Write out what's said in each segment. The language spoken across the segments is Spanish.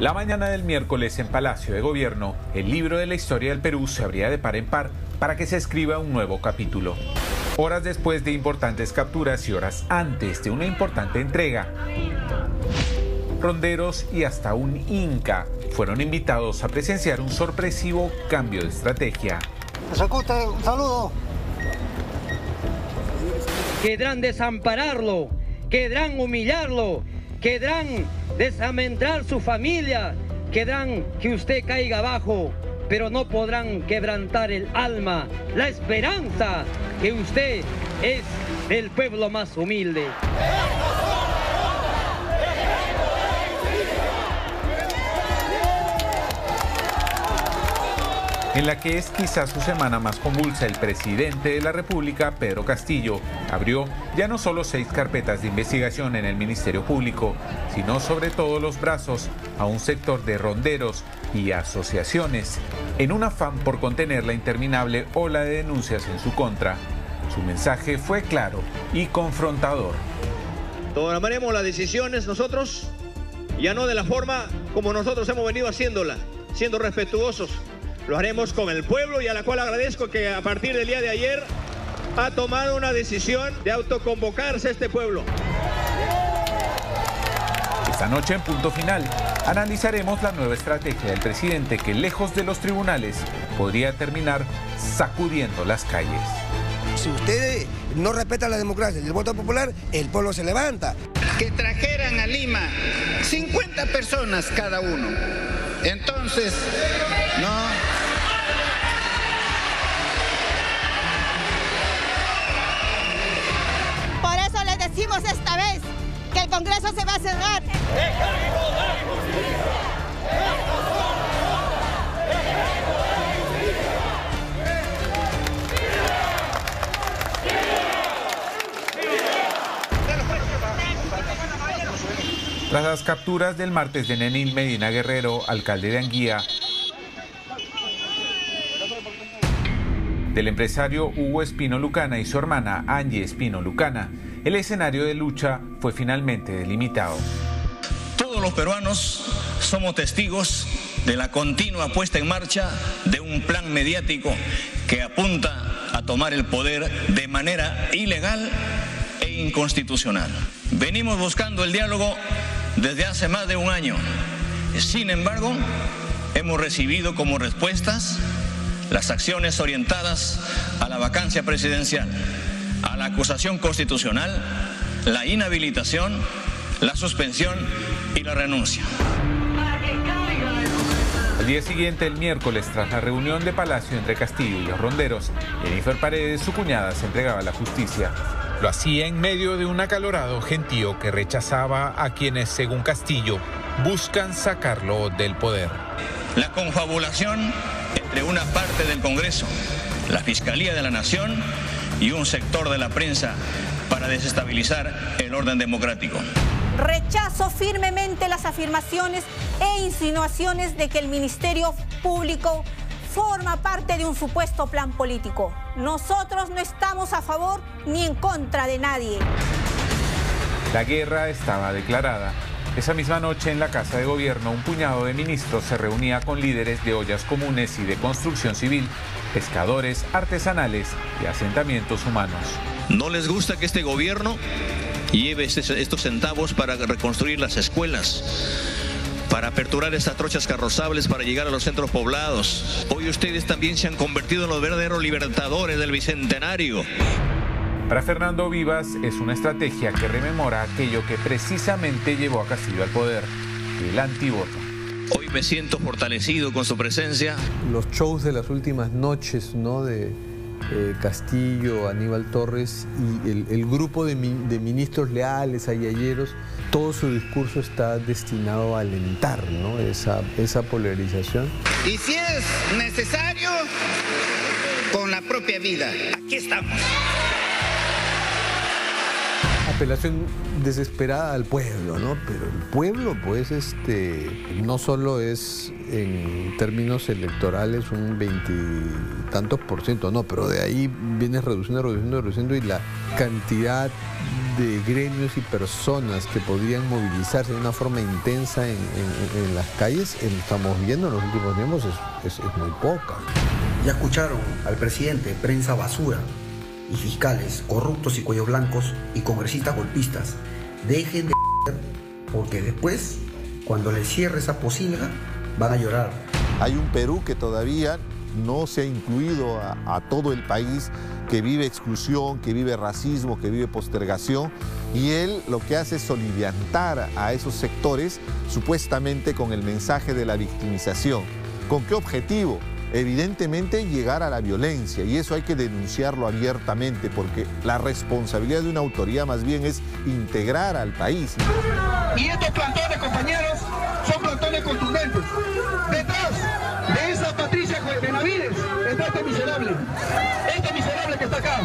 La mañana del miércoles en Palacio de Gobierno, el libro de la historia del Perú se abría de par en par para que se escriba un nuevo capítulo. Horas después de importantes capturas y horas antes de una importante entrega, ronderos y hasta un inca fueron invitados a presenciar un sorpresivo cambio de estrategia. un saludo. Querrán desampararlo, querrán humillarlo, querrán desamentar su familia, querrán que usted caiga abajo, pero no podrán quebrantar el alma, la esperanza que usted es el pueblo más humilde. En la que es quizás su semana más convulsa, el presidente de la República, Pedro Castillo, abrió ya no solo seis carpetas de investigación en el Ministerio Público, sino sobre todo los brazos a un sector de ronderos y asociaciones, en un afán por contener la interminable ola de denuncias en su contra. Su mensaje fue claro y confrontador. Tomaremos las decisiones nosotros, ya no de la forma como nosotros hemos venido haciéndola, siendo respetuosos lo haremos con el pueblo y a la cual agradezco que a partir del día de ayer ha tomado una decisión de autoconvocarse este pueblo. Esta noche en punto final analizaremos la nueva estrategia del presidente que lejos de los tribunales podría terminar sacudiendo las calles. Si usted no respeta la democracia y el voto popular, el pueblo se levanta. Que trajeran a Lima 50 personas cada uno. Entonces, no, esta vez que el Congreso se va a cerrar. Tras las capturas del martes de Nenil Medina Guerrero, alcalde de Anguía, del empresario Hugo Espino Lucana y su hermana Angie Espino Lucana, el escenario de lucha fue finalmente delimitado. Todos los peruanos somos testigos de la continua puesta en marcha de un plan mediático que apunta a tomar el poder de manera ilegal e inconstitucional. Venimos buscando el diálogo desde hace más de un año. Sin embargo, hemos recibido como respuestas las acciones orientadas a la vacancia presidencial a la acusación constitucional, la inhabilitación, la suspensión y la renuncia. Al día siguiente, el miércoles, tras la reunión de Palacio entre Castillo y los ronderos, Jennifer Paredes, su cuñada, se entregaba a la justicia. Lo hacía en medio de un acalorado gentío que rechazaba a quienes, según Castillo, buscan sacarlo del poder. La confabulación entre una parte del Congreso, la Fiscalía de la Nación y un sector de la prensa para desestabilizar el orden democrático. Rechazo firmemente las afirmaciones e insinuaciones de que el Ministerio Público forma parte de un supuesto plan político. Nosotros no estamos a favor ni en contra de nadie. La guerra estaba declarada. Esa misma noche en la Casa de Gobierno un puñado de ministros se reunía con líderes de ollas comunes y de construcción civil, pescadores, artesanales y asentamientos humanos. ¿No les gusta que este gobierno lleve estos centavos para reconstruir las escuelas? para aperturar estas trochas carrozables para llegar a los centros poblados. Hoy ustedes también se han convertido en los verdaderos libertadores del Bicentenario. Para Fernando Vivas es una estrategia que rememora aquello que precisamente llevó a Castillo al poder, el antivoto. Hoy me siento fortalecido con su presencia. Los shows de las últimas noches, ¿no? De eh, Castillo, Aníbal Torres y el, grupo de, ministros leales, ayalleros, todo su discurso está destinado a alentar ¿no? esa, esa polarización. Y si es necesario, con la propia vida. Aquí estamos apelación desesperada al pueblo, ¿no? Pero el pueblo, pues, este, no solo es en términos electorales un veintitantos por ciento, no, pero de ahí viene reduciendo, reduciendo, reduciendo y la cantidad de gremios y personas que podrían movilizarse de una forma intensa en, las calles, estamos viendo en los últimos tiempos, es, muy poca. Ya escucharon al presidente, prensa basura y fiscales corruptos y cuellos blancos y congresistas golpistas. Dejen de porque después, cuando les cierre esa posilga, van a llorar. Hay un Perú que todavía no se ha incluido a, todo el país, que vive exclusión, que vive racismo, que vive postergación, y él lo que hace es soliviantar a esos sectores supuestamente con el mensaje de la victimización. ¿Con qué objetivo? Evidentemente llegar a la violencia y eso hay que denunciarlo abiertamente porque la responsabilidad de una autoridad más bien es integrar al país. Y estos plantones, compañeros, son plantones contundentes. Detrás de esa Patricia Benavides está este miserable. Este miserable que está acá.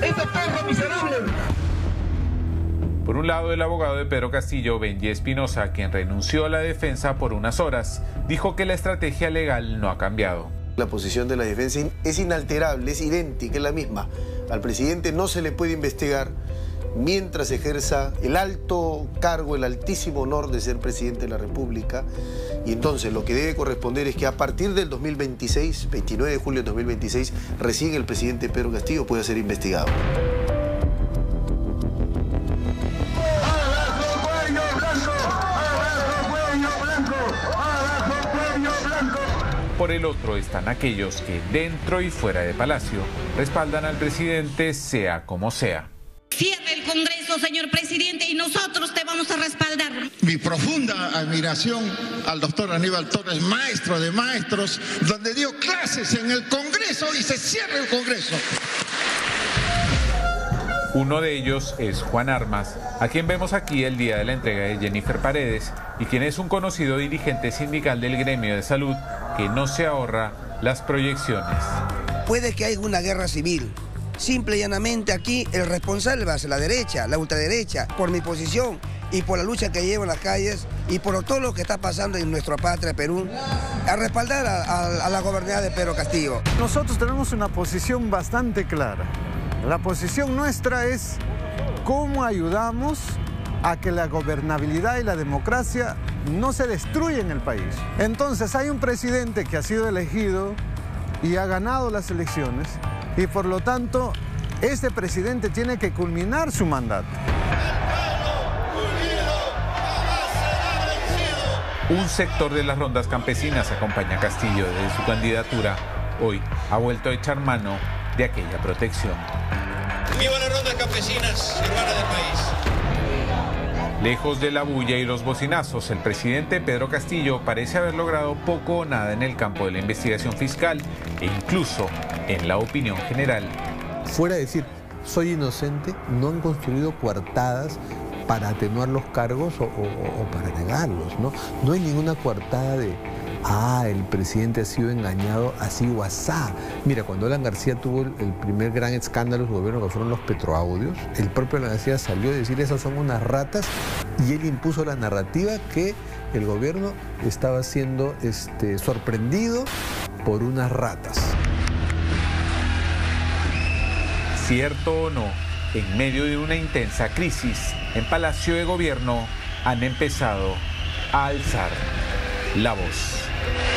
Este perro miserable. Por un lado, el abogado de Pedro Castillo, Benji Espinosa, quien renunció a la defensa por unas horas, dijo que la estrategia legal no ha cambiado. La posición de la defensa es inalterable, es idéntica, es la misma. Al presidente no se le puede investigar mientras ejerza el alto cargo, el altísimo honor de ser presidente de la República. Y entonces lo que debe corresponder es que a partir del 2026, 29 de julio de 2026, recién el presidente Pedro Castillo puede ser investigado. Por el otro están aquellos que dentro y fuera de Palacio respaldan al presidente sea como sea. Cierre el Congreso, señor presidente, y nosotros te vamos a respaldar. Mi profunda admiración al doctor Aníbal Torres, maestro de maestros, donde dio clases en el Congreso y se cierra el Congreso. Uno de ellos es Juan Armas, a quien vemos aquí el día de la entrega de Jennifer Paredes y quien es un conocido dirigente sindical del gremio de salud que no se ahorra las proyecciones. Puede que haya una guerra civil, Simple y llanamente aquí el responsable va a ser la derecha, la ultraderecha, por mi posición y por la lucha que llevo en las calles y por todo lo que está pasando en nuestra patria, Perú, a respaldar a, la gobernadora de Pedro Castillo. Nosotros tenemos una posición bastante clara. La posición nuestra es cómo ayudamos a que la gobernabilidad y la democracia no se destruyan en el país. Entonces hay un presidente que ha sido elegido y ha ganado las elecciones y por lo tanto este presidente tiene que culminar su mandato. Un sector de las rondas campesinas acompaña a Castillo desde su candidatura. Hoy ha vuelto a echar mano de aquella protección. ¡Viva las rondas campesinas urbanas del país! Lejos de la bulla y los bocinazos, el presidente Pedro Castillo parece haber logrado poco o nada en el campo de la investigación fiscal e incluso en la opinión general. Fuera de decir, soy inocente, no han construido coartadas para atenuar los cargos o, para negarlos, ¿no? No hay ninguna coartada de, ah, el presidente ha sido engañado así o asá. Mira, cuando Alan García tuvo el, primer gran escándalo de su gobierno, que fueron los petroaudios, el propio Alan García salió a decir, esas son unas ratas, y él impuso la narrativa que el gobierno estaba siendo este, sorprendido por unas ratas. Cierto o no, en medio de una intensa crisis, en Palacio de Gobierno han empezado a alzar la voz. Bye.